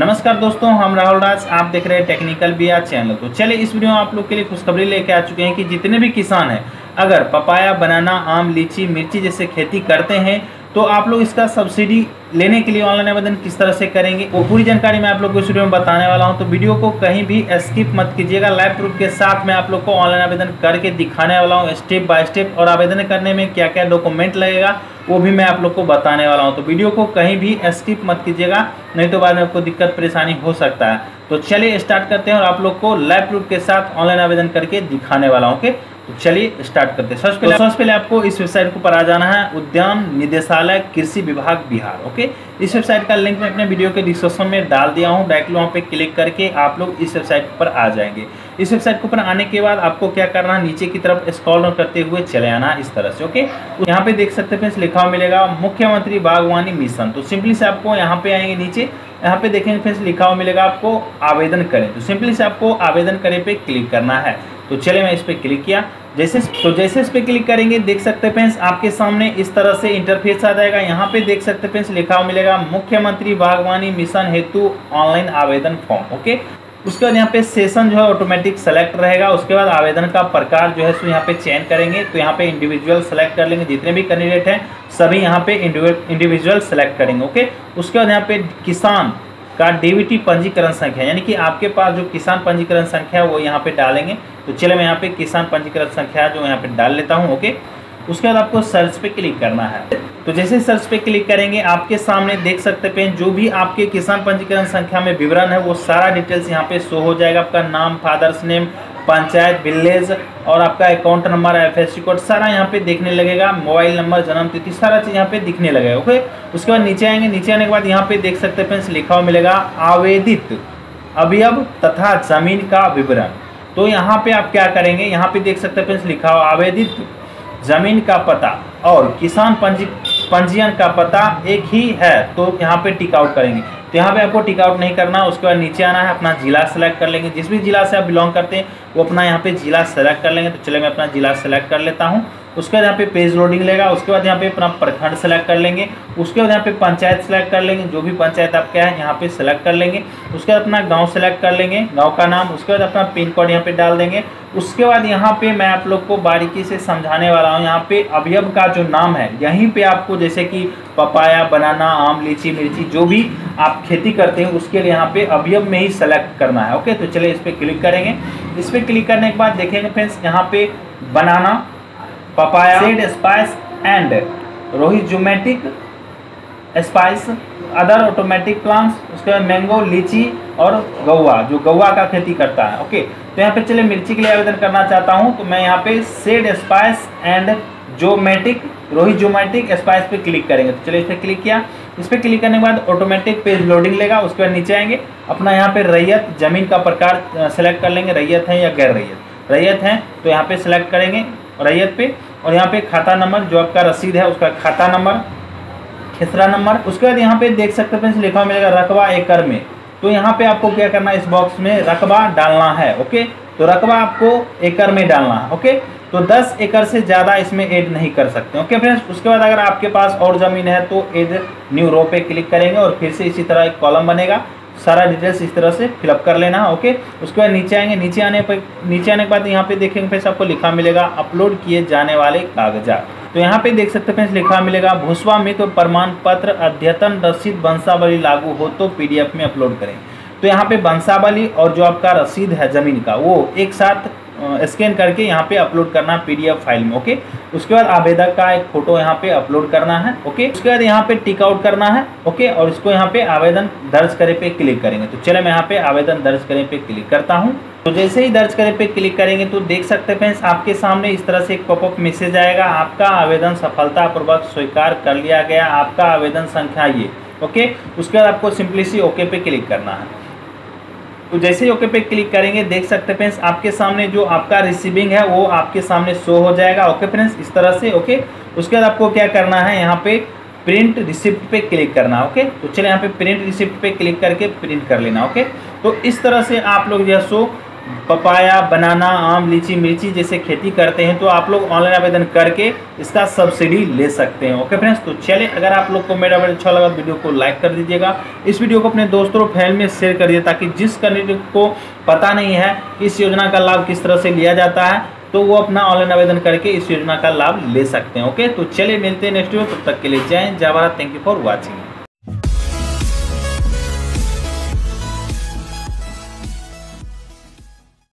नमस्कार दोस्तों, हम राहुल राज, आप देख रहे हैं टेक्निकल बिया चैनल तो चलिए इस वीडियो में आप लोग के लिए खुशखबरी लेके आ चुके हैं कि जितने भी किसान हैं, अगर पपाया, बनाना, आम, लीची, मिर्ची जैसे खेती करते हैं तो आप लोग इसका सब्सिडी लेने के लिए ऑनलाइन आवेदन किस तरह से करेंगे? वो पूरी जानकारी मैं आप लोग को इस वीडियो में बताने वाला हूँ। तो वीडियो को कहीं भी स्किप मत कीजिएगा। लाइव प्रूफ के साथ मैं आप लोग को ऑनलाइन आवेदन करके दिखाने वाला हूँ स्टेप बाय स्टेप और आवेदन करने में क्या क्या डॉक्यूमेंट लगेगा, वो भी मैं आप लोग को बताने वाला हूँ। तो वीडियो को कहीं भी स्किप मत कीजिएगा, नहीं तो बाद में आपको दिक्कत, परेशानी हो सकता है। तो चलिए स्टार्ट करते हैं और आप लोग को लाइव प्रूफ के साथ ऑनलाइन आवेदन करके दिखाने वाला हूँ ओके चलिए स्टार्ट करते हैं। सबसे पहले सबसे पहले आपको इस वेबसाइट के ऊपर आ जाना है उद्यान निदेशालय कृषि विभाग बिहार ओके इस वेबसाइट का लिंक मैं अपने वीडियो के डिस्क्रिप्शन में डाल दिया हूँ। डायरेक्टली वहाँ पे क्लिक करके आप लोग इस वेबसाइट पर आ जाएँगे। इस वेबसाइट के ऊपर आने के बाद आपको क्या करना है? नीचे की तरफ़ स्क्रॉल करते हुए चले आना इस तरह से ओके तो यहाँ पे देख सकते हैं लिखा हुआ मिलेगा मुख्यमंत्री बागवानी मिशन। तो सिंपली से आपको यहाँ पे आएँगे नीचे। यहाँ पे देखेंगे फ्रेंड्स लिखा हुआ मिलेगा आपको आवेदन करें। तो सिंपली से आपको आवेदन करें पे क्लिक करना है। तो चले मैं इस पर क्लिक किया। जैसे तो जैसे इस पर क्लिक करेंगे, देख सकते हैं फ्रेंड्स, आपके सामने इस तरह से इंटरफेस आ जाएगा। यहाँ पे देख सकते हैं फ्रेंड्स, लिखा मिलेगा, मुख्यमंत्री बागवानी मिशन हेतु ऑनलाइन आवेदन फॉर्म, ओके? उसके बाद यहाँ पे सेशन जो है ऑटोमेटिक सेलेक्ट रहेगा। उसके बाद आवेदन का प्रकार जो है सो यहाँ पे चयन करेंगे। तो यहाँ पे इंडिविजुअल सेलेक्ट कर लेंगे, जितने भी कैंडिडेट हैं, सभी यहाँ पे इंडिविजुअल सेलेक्ट करेंगे, ओके? उसके बाद यहाँ पे किसान का डीबीटी पंजीकरण संख्या, यानी कि आपके पास जो किसान पंजीकरण संख्या है, वो यहाँ पे डालेंगे। तो चले मैं यहाँ पे किसान पंजीकरण संख्या जो यहाँ पे डाल लेता हूँ, ओके? उसके बाद आपको सर्च पे क्लिक करना है। तो जैसे सर्च पे क्लिक करेंगे, आपके सामने देख सकते हैं, जो भी आपके किसान पंजीकरण संख्या में विवरण है, वो सारा डिटेल्स यहाँ पे शो हो जाएगा। आपका नाम फादर्स नेम पंचायत विलेज और आपका account number F S code सारा यहाँ पे देखने लगेगा। मोबाइल नंबर जन्म तिथि, सारा चीज़ यहाँ पे दिखने लगेगा, ओके? उसके बाद नीचे आएँगे, नीचे आने के बाद यहाँ पे देख सकते हैं लिखा हुआ मिलेगा, आवेदित, अवयव तथा ज़मीन का विवरण। तो यहाँ पे आप क्या करेंगे? यहाँ पे देख सकते हैं लिखा हो, आवेदित ज़मीन का पता और किसान पंजी, पंजीयन का पता एक ही है तो यहाँ पे टिक आउट करेंगे। तो यहाँ पे आपको टिक आउट नहीं करना, उसके बाद नीचे आना है, अपना जिला सेलेक्ट कर लेंगे। जिस भी जिला से आप बिलोंग करते हैं, वो अपना यहाँ पे जिला सेलेक्ट कर लेंगे। तो चले मैं अपना जिला सेलेक्ट कर लेता हूँ। उसके बाद यहाँ पे पेज लोडिंग लेगा उसके बाद यहाँ पे अपना प्रखंड सेलेक्ट कर लेंगे, उसके बाद यहाँ पे पंचायत सेलेक्ट कर लेंगे, जो भी पंचायत आपका है, यहाँ पे सेलेक्ट कर लेंगे, उसके बाद अपना गाँव सेलेक्ट कर लेंगे, गाँव का नाम, उसके बाद अपना पिन कोड यहाँ पे डाल देंगे, उसके बाद यहाँ पे मैं आप लोग को बारीकी से समझाने वाला हूँ, यहाँ पे अवयव का जो नाम है, यहीं पे आपको जैसे कि पपाया, बनाना, आम, लीची, मिर्ची, जो भी आप खेती करते हैं, उसके लिए यहाँ पे अवयव में ही सेलेक्ट करना है ओके तो चलिए इस पर क्लिक करेंगे, इस पर क्लिक करने के बाद देखेंगे फ्रेंड्स यहाँ पे banana seed spice and rhizomatic spice other automatic plants उसके बाद मैंगो लीची और गौवा, जो गौवा का खेती करता है। ओके तो यहाँ पे चलिए मिर्ची के लिए आवेदन करना चाहता हूँ। तो मैं यहाँ पे सेड स्पाइस एंड जोमेटिक रोहित जोमेटिक स्पाइस पे क्लिक करेंगे। तो चलिए इस पर क्लिक किया। इस पर क्लिक करने के बाद ऑटोमेटिक पेज लोडिंग लेगा, उसके बाद नीचे आएँगे। अपना यहाँ पे रैयत, ज़मीन का प्रकार सेलेक्ट कर लेंगे। रैयत है या गैर रैयत रैयत है तो यहाँ पे सेलेक्ट करेंगे। रैयत पे, और यहाँ पे खाता नंबर, जो आपका रसीद है, उसका खाता नंबर, खेसरा नंबर, उसके बाद यहाँ पे देख सकते हैं लिखा मिलेगा रकबा एकड़ में। तो यहाँ पे आपको क्या करना है, इस बॉक्स में रकबा डालना है, ओके? तो रकबा आपको एकड़ में डालना है, ओके? तो 10 एकड़ से ज़्यादा इसमें ऐड नहीं कर सकते, ओके फ्रेंड्स? उसके बाद अगर आपके पास और ज़मीन है तो एड न्यू रो पे क्लिक करेंगे और फिर से इसी तरह एक कॉलम बनेगा। सारा डिटेल्स इस तरह से फिलअप कर लेना ओके उसके बाद नीचे आएँगे, नीचे आने पर, नीचे आने के बाद यहाँ पे देखेंगे फ्रेंड्स आपको लिखा मिलेगा अपलोड किए जाने वाले कागजात। तो यहाँ पे देख सकते हैं लिखा मिलेगा भूस्वामित्व तो प्रमाण पत्र अद्यतन रसीद वंशावली लागू हो तो पीडीएफ में अपलोड करें। तो यहाँ पे वंशावली और जो आपका रसीद है ज़मीन का, वो एक साथ स्कैन करके यहाँ पे अपलोड करना है पीडीएफ फ़ाइल में ओके उसके बाद आवेदक का एक फ़ोटो यहाँ पे अपलोड करना है ओके उसके बाद यहाँ पे टिक आउट करना है ओके और इसको यहाँ पे आवेदन दर्ज करे पे क्लिक करेंगे। तो चले मैं यहाँ पे आवेदन दर्ज करे पे क्लिक करता हूँ। तो जैसे ही दर्ज करे पे क्लिक करेंगे तो देख सकते हैं आपके सामने इस तरह से एक पॉपअप मैसेज आएगा। आपका आवेदन सफलतापूर्वक स्वीकार कर लिया गया। आपका आवेदन संख्या ये ओके उसके बाद आपको सिंपली सी ओके पे क्लिक करना है। तो जैसे ही ओके पे क्लिक करेंगे, देख सकते फ्रेंड्स, आपके सामने जो आपका रिसीविंग है, वो आपके सामने शो हो जाएगा। ओके फ्रेंड्स, इस तरह से, ओके? उसके बाद आपको क्या करना है, यहाँ पे प्रिंट रिसिप्ट पे क्लिक करना, ओके? तो चलिए यहाँ पे प्रिंट रिसिप्ट पे क्लिक करके प्रिंट कर लेना, ओके? तो इस तरह से आप लोग जो है सो पपाया, बनाना, आम, लीची, मिर्ची जैसे खेती करते हैं तो आप लोग ऑनलाइन आवेदन करके इसका सब्सिडी ले सकते हैं। ओके फ्रेंड्स तो चले अगर आप लोग को मेरा वीडियो अच्छा लगा, वीडियो को लाइक कर दीजिएगा। इस वीडियो को अपने दोस्तों फैमिली में शेयर कर दिए ताकि जिस कैंडिडेट को पता नहीं है इस योजना का लाभ किस तरह से लिया जाता है तो वो अपना ऑनलाइन आवेदन करके इस योजना का लाभ ले सकते हैं। ओके तो चलिए, मिलते हैं नेक्स्ट वीडियो तब तक के लिए जय जय Bharat. Thank you for watching